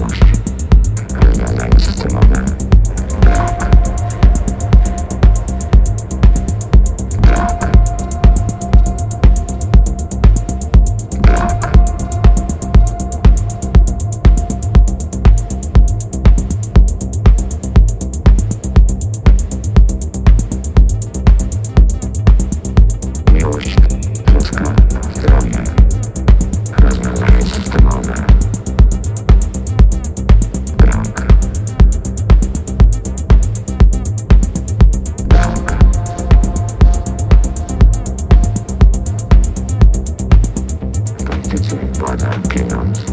hours. genannt.